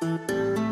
Música